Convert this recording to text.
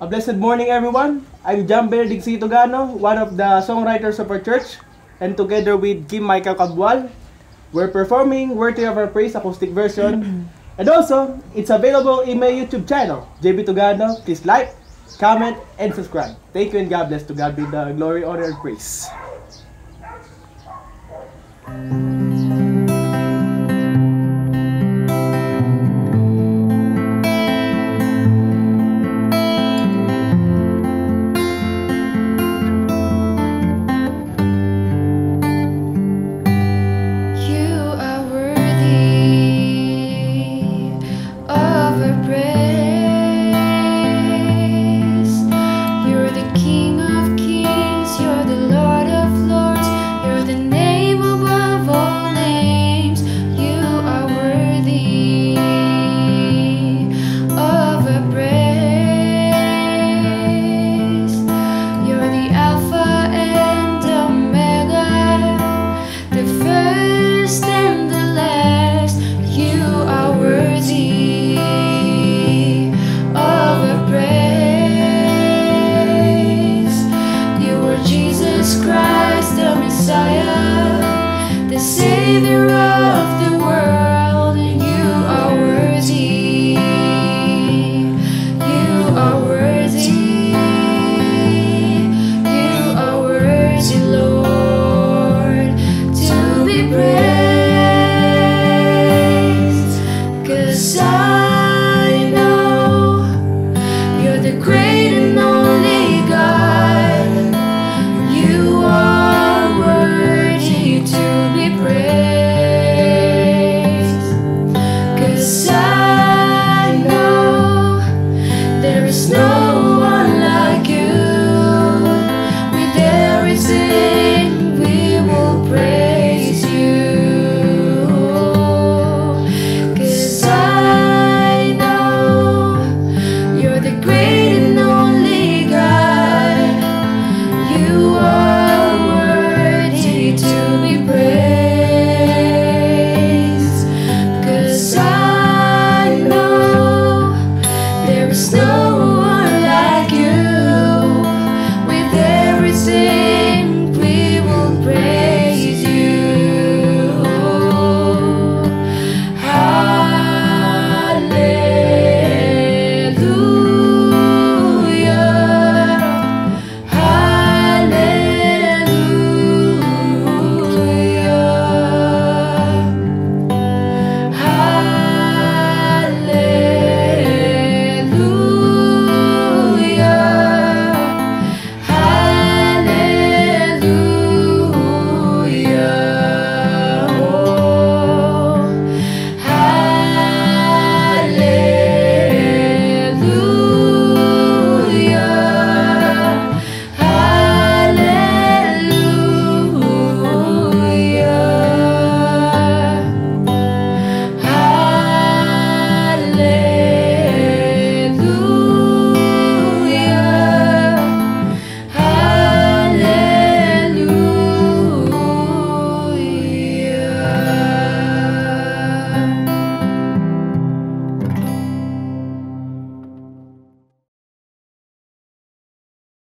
A blessed morning, everyone. I'm John Benedict C. One of the songwriters of our church, and together with Kim Michael Cabwal, we're performing Worthy of Our Praise acoustic version. and also, it's available in my YouTube channel, JB Togano. Please like, comment, and subscribe. Thank you and God bless. To God be the glory, honor, and praise. Christ, the Messiah, the Savior